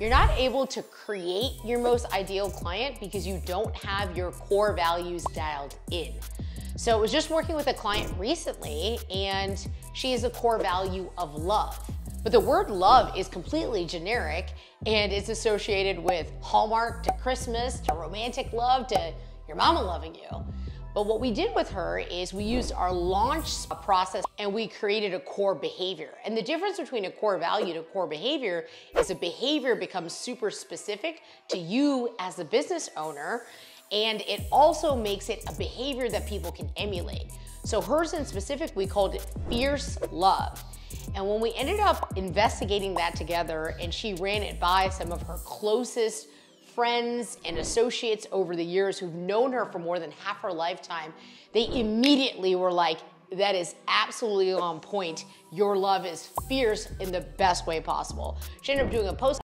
You're not able to create your most ideal client because you don't have your core values dialed in. So I was just working with a client recently and she has a core value of love. But the word love is completely generic and it's associated with Hallmark to Christmas to romantic love to your mama loving you. But what we did with her is we used our launch process and we created a core behavior. And the difference between a core value a core behavior is a behavior becomes super specific to you as a business owner. And it also makes it a behavior that people can emulate. So hers in specific, we called it fierce love. And when we ended up investigating that together and she ran it by some of her closest friends and associates over the years who've known her for more than half her lifetime, they immediately were like, that is absolutely on point. Your love is fierce in the best way possible. She ended up doing a post